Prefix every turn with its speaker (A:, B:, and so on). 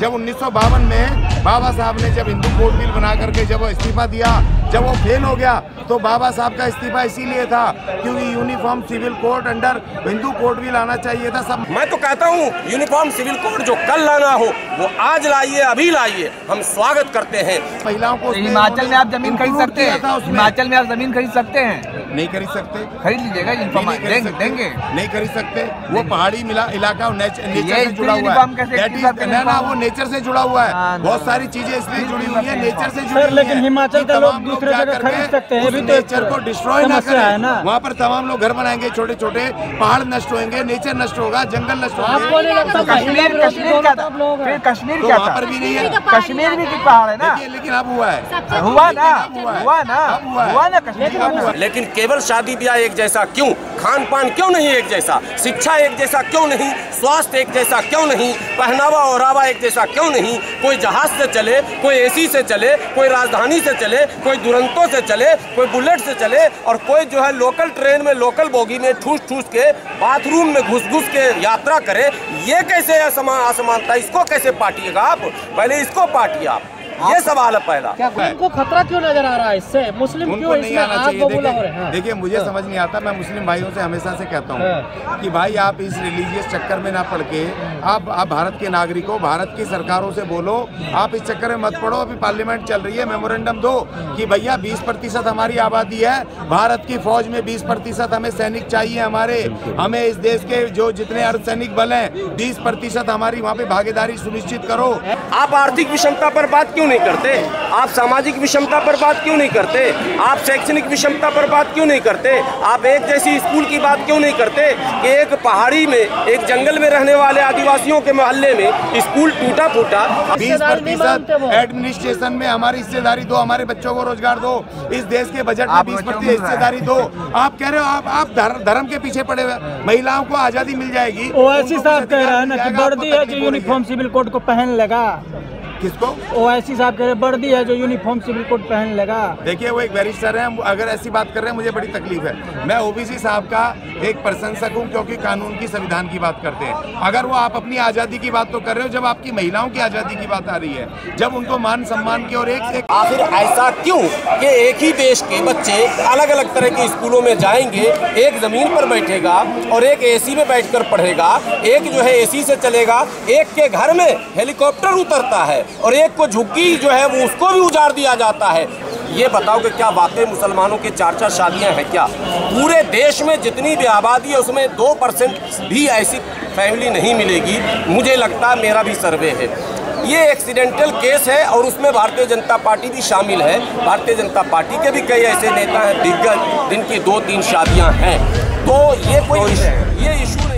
A: जब उन्नीस सौ बावन में बाबा साहब ने जब हिंदू कोर्ट बिल बना करके जब इस्तीफा दिया जब वो फेल हो गया तो बाबा साहब का इस्तीफा इसीलिए था क्योंकि uniform civil code under Hindu court bill आना चाहिए था सब।
B: मैं तो कहता हूँ यूनिफॉर्म सिविल कोड जो कल लाना हो वो आज लाइए अभी लाइए हम स्वागत करते हैं।
A: महिलाओं को
C: हिमाचल में आप ज़मीन खरीद सकते हैं। हिमाचल में आप ज़मीन खरीद सकते हैं।
A: नहीं खरीद सकते।
C: खरीद लीजिएगा
A: नहीं, खरीद
C: देंगे
A: सकते।
C: देंगे।
A: नहीं खरीद सकते। वो पहाड़ी मिला इलाका और नेच- नेचर से जुड़ा हुआ है।
C: का
A: ना ना वो नेचर से जुड़ा हुआ है।
C: हाँ,
A: बहुत सारी चीज़ें इसलिए जुड़ी हुई है नेचर से जुड़ी
D: लेकिन हिमाचल
A: का
D: लोग दूसरे जगह खरीद सकते हैं,
A: उस
D: तो
A: नेचर को डिस्ट्रॉय ना करें।
D: ना।
A: वहाँ पर तमाम लोग घर बनाएँगे छोटे छोटे पहाड़ नष्ट होंगे नेचर नष्ट होगा जंगल नष्ट होंगे।
D: लगता
C: कश्मीर कश्मीर था? फिर कश्मीर
A: तो
C: क्या
A: वहाँ पर भी नहीं है।
C: कश्मीर भी पहाड़ है ना?
A: लेकिन अब हुआ है।
C: हुआ ना?
A: हुआ
C: ना?
A: हुआ
C: ना कश्मीर
A: अब हुआ है।
B: लेकिन केवल शादी ब्याह एक जैसा क्यों? खान पान क्यों नहीं एक जैसा? शिक्षा एक जैसा क्यों नहीं? स्वास्थ्य एक जैसा क्यों नहीं? पहनावा ओढ़ावा एक जैसा क्यों नहीं? कोई जहाज़ से चले, कोई एसी से चले, कोई राजधानी से चले, कोई दुरंतों से चले, कोई बुलेट से चले, और कोई जो है लोकल ट्रेन में, लोकल बोगी में ठूस ठूस के बाथरूम में घुस घुस के यात्रा करे, ये कैसे असमा असमानता इसको कैसे पाटिएगा आप? पहले इसको पाटिए आप। ये सवाल है पहला
D: क्या उनको खतरा क्यों नज़र आ रहा है इससे? मुस्लिम क्यों
A: नहीं
D: इसमें
A: आना चाहिए।
D: हो रहे हैं?
A: देखिए
D: हाँ।
A: देखिए मुझे समझ नहीं आता मैं मुस्लिम भाइयों से हमेशा से कहता हूँ कि भाई आप इस रिलीजियस चक्कर में ना पड़ के आप आप भारत के नागरिकों भारत की सरकारों से बोलो आप इस चक्कर में मत पड़ो अभी पार्लियामेंट चल रही है मेमोरेंडम दो कि भैया 20 प्रतिशत हमारी आबादी है भारत की फौज में 20 प्रतिशत हमें सैनिक चाहिए हमारे हमें इस देश के जो जितने अर्धसैनिक बल हैं 20 प्रतिशत हमारी वहाँ पे भागीदारी सुनिश्चित करो।
B: आप आर्थिक विषमता पर बात क्यों नहीं करते? आप सामाजिक विषमता पर बात क्यों नहीं करते? आप शैक्षणिक विषमता पर बात क्यों नहीं करते? आप एक जैसी स्कूल की बात क्यों नहीं करते कि एक पहाड़ी में एक जंगल में रहने वाले आदिवासियों के मोहल्ले में स्कूल टूटा फूटा
A: बीस प्रतिशत एडमिनिस्ट्रेशन में हमारी हिस्सेदारी दो हमारे बच्चों को रोज़गार दो। इस देश के बजट में बीस प्रतिशत। हिस्सेदारी दो। आप कह रहे हो आप आप धर- धर्म के पीछे पड़े हुए महिलाओं को आज़ादी मिल जाएगी।
D: ओवैसी साहब कह रहा है ना कि वर्दी है जो यूनिफॉर्म सिविल कोड को पहन लेगा।
A: किसको?
D: ओवैसी साहब कह रहे हैं, वर्दी है जो यूनिफॉर्म सिविल कोड पहन लेगा।
A: देखिए वो एक बैरिस्टर है अगर ऐसी बात कर रहे हैं मुझे बड़ी तकलीफ़ है। मैं ओबीसी साहब का एक प्रशंसक हूँ क्योंकि कानून की संविधान की बात करते हैं। अगर वो आप अपनी आज़ादी की बात तो कर रहे हो जब आपकी महिलाओं की आज़ादी की बात आ रही है जब उनको मान सम्मान की और एक एक
B: आखिर ऐसा क्यों कि एक ही देश के बच्चे अलग अलग तरह के स्कूलों में जाएँगे एक ज़मीन पर बैठेगा और एक एसी में बैठकर पढ़ेगा एक जो है एसी से चलेगा एक के घर में हेलीकॉप्टर उतरता है। और एक को झुग्गी जो है वो उसको भी उजाड़ दिया जाता है। ये बताओ कि क्या वाकई मुसलमानों की चार चार शादियाँ हैं क्या? पूरे देश में जितनी भी आबादी है उसमें दो परसेंट भी ऐसी फैमिली नहीं मिलेगी। मुझे लगता है मेरा भी सर्वे है। ये एक्सीडेंटल केस है और उसमें भारतीय जनता पार्टी भी शामिल है। भारतीय जनता पार्टी के भी कई ऐसे नेता हैं दिग्गज जिनकी दो तीन शादियाँ हैं। तो ये कोई